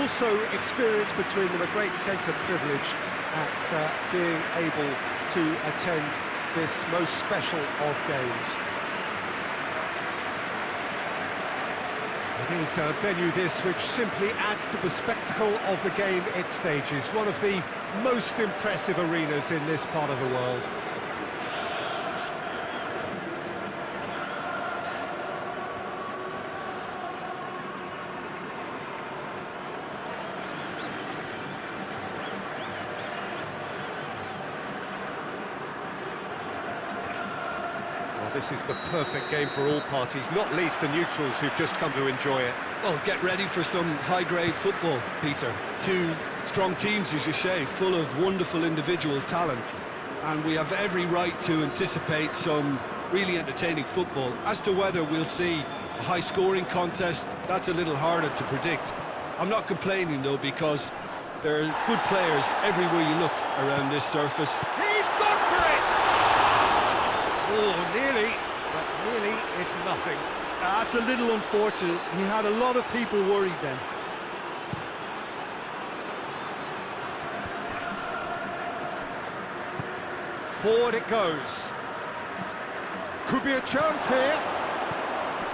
also experience between them a great sense of privilege at uh, being able to attend this most special of games. It is a venue this which simply adds to the spectacle of the game it stages, one of the most impressive arenas in this part of the world. This is the perfect game for all parties, not least the neutrals who've just come to enjoy it. Well, get ready for some high-grade football, Peter. Two strong teams, as you say, full of wonderful individual talent. And we have every right to anticipate some really entertaining football. As to whether we'll see a high-scoring contest, that's a little harder to predict. I'm not complaining, though, because there are good players everywhere you look around this surface. He's gone for it! Oh, nearly, but nearly is nothing. That's a little unfortunate. He had a lot of people worried then. Forward it goes. Could be a chance here.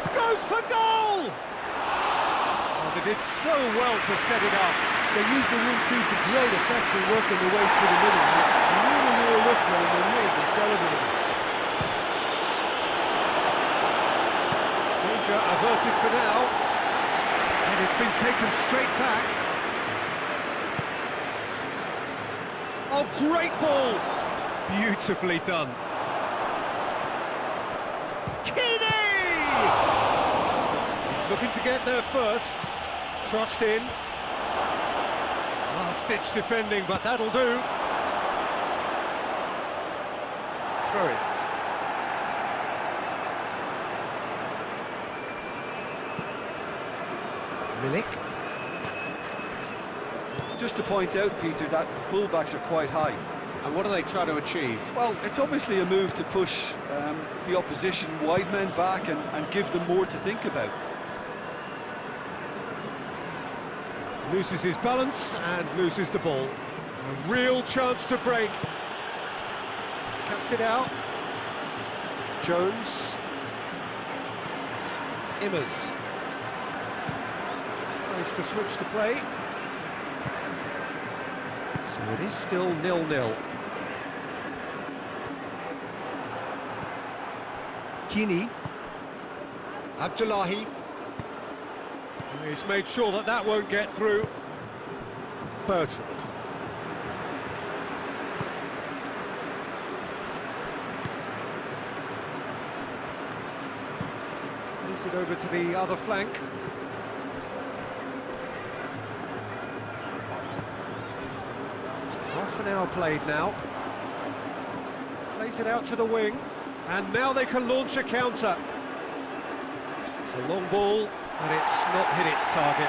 Goes for goal! Oh, they did so well to set it up. They used the tee to great effect in working their way through the middle. They really knew a look for them and made them Danger averted for now. And it's been taken straight back. Oh, great ball! Beautifully done. Keeney! He's looking to get there first. Crossed in. Last-ditch defending, but that'll do. Throw it. Milik. Just to point out, Peter, that the fullbacks are quite high. And what do they try to achieve? Well, it's obviously a move to push um, the opposition wide men back and, and give them more to think about. Loses his balance and loses the ball. A real chance to break. Cuts it out. Jones. Immers. Tries to switch the play. So it is still nil-nil. Kini. Abdullahi. He's made sure that that won't get through. Bertrand. Plays it over to the other flank. Half an hour played now. Plays it out to the wing. And now they can launch a counter. It's a long ball, and it's not hit its target.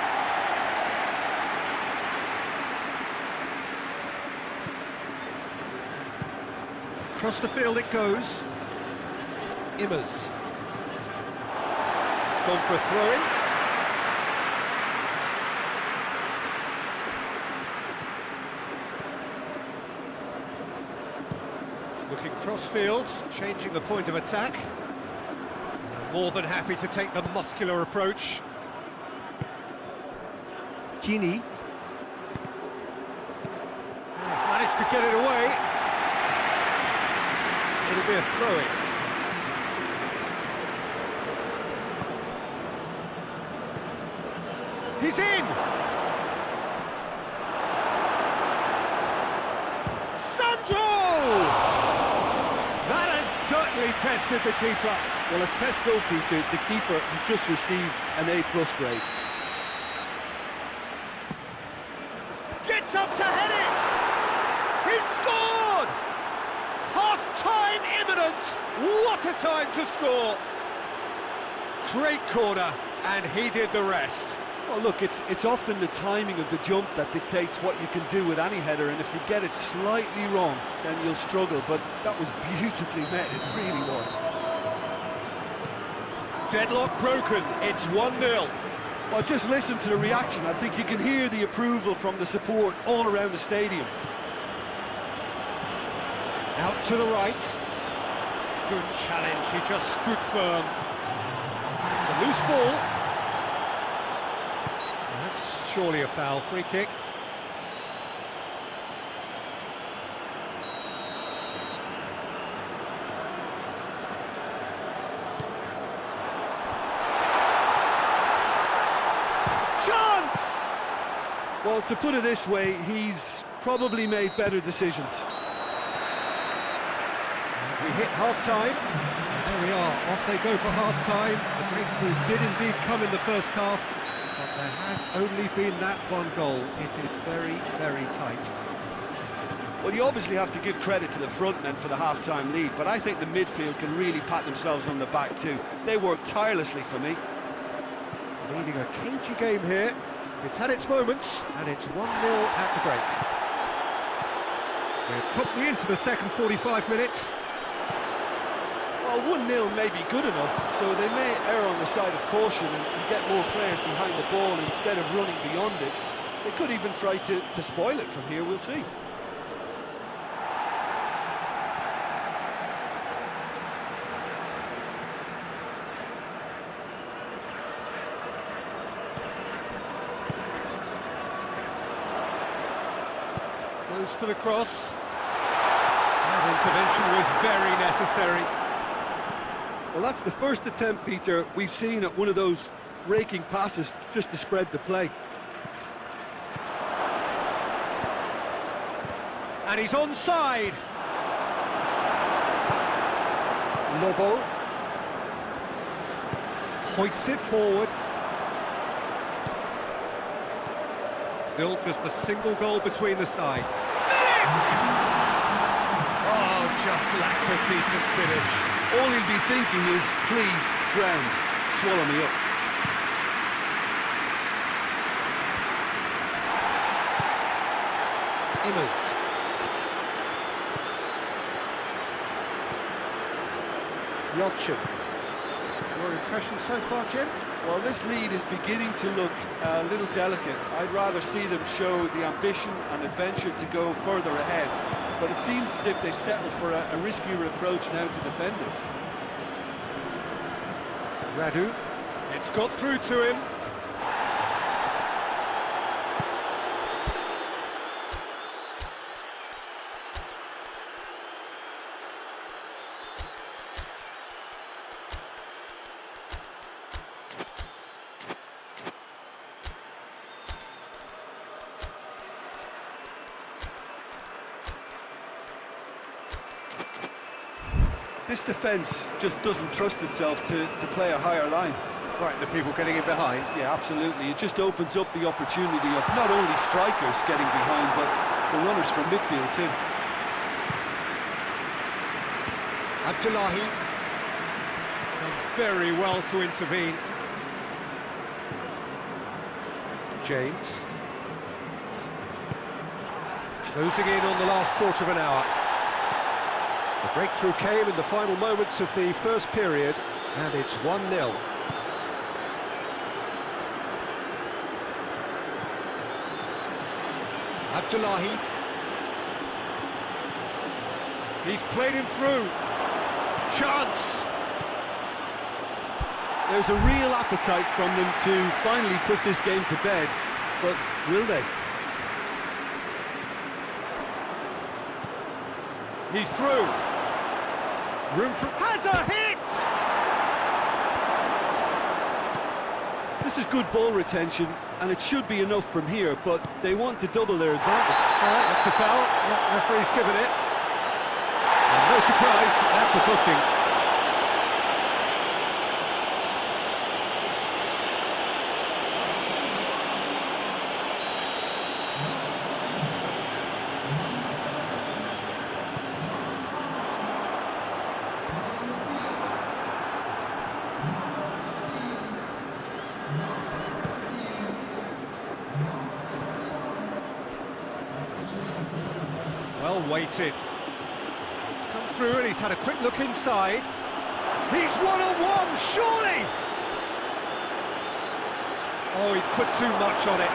Across the field it goes. Immers. It's gone for a throw-in. Cross-field, changing the point of attack. More than happy to take the muscular approach. Kini. Managed to get it away. It'll be a throw-in. He's in! badly tested the keeper. Well, as tests go, Peter, the keeper has just received an A-plus grade. Gets up to head it! He's scored! Half-time imminent! What a time to score! Great corner, and he did the rest. Well, look, it's it's often the timing of the jump that dictates what you can do with any header, and if you get it slightly wrong, then you'll struggle. But that was beautifully met, it really was. Deadlock broken, it's 1-0. Well, just listen to the reaction. I think you can hear the approval from the support all around the stadium. Out to the right. Good challenge, he just stood firm. It's a loose ball. Surely a foul, free kick. Chance! Well, to put it this way, he's probably made better decisions. We hit half-time. There we are, off they go for half-time. The breakthrough did indeed come in the first half, but there has only been that one goal. It is very, very tight. Well, you obviously have to give credit to the front men for the half-time lead, but I think the midfield can really pat themselves on the back too. They worked tirelessly for me. Leading a cagey game here. It's had its moments, and it's 1-0 at the break. We're promptly into the second 45 minutes. Well, 1-0 may be good enough, so they may err on the side of caution and, and, get more players behind the ball instead of running beyond it. They could even try to, to spoil it from here, we'll see. Goes for the cross. That intervention was very necessary. Well, that's the first attempt, Peter, we've seen at one of those raking passes just to spread the play. And he's onside. Lobo. Hoists it forward. Still just a single goal between the side. Oh, just lacked a decent finish. All he'll be thinking is, please, ground, swallow me up. Immers. Yelchin. Your impression so far, Jim? Well, this lead is beginning to look a little delicate. I'd rather see them show the ambition and adventure to go further ahead. But it seems as if they settle for a, a riskier approach now to defend this. Radu. It's got through to him. This defence just doesn't trust itself to, to play a higher line. Frighten the people getting in behind. Yeah, absolutely. It just opens up the opportunity of not only strikers getting behind, but the runners from midfield too. Abdullahi. Done very well to intervene. James. Closing in on the last quarter of an hour. The breakthrough came in the final moments of the first period, and it's 1-0. Abdullahi. He's played him through. Chance! There's a real appetite from them to finally put this game to bed, but will they? He's through. Room for... Has a hit! This is good ball retention, and it should be enough from here, but they want to double their advantage. Uh, that's a foul. Yeah, referee's given it. And no surprise, that's a booking. Weighted. It's come through and he's had a quick look inside. He's one-on-one, surely! Oh, he's put too much on it.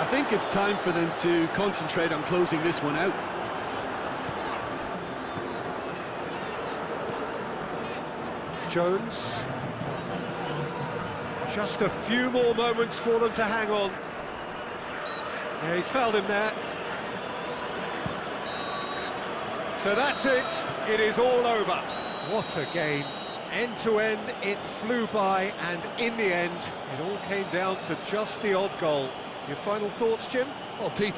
I think it's time for them to concentrate on closing this one out. Jones. Just a few more moments for them to hang on. Yeah, he's fouled him there. So that's it. It is all over. What a game. End to end, it flew by, and in the end, it all came down to just the odd goal. Your final thoughts, Jim? Well, Peter.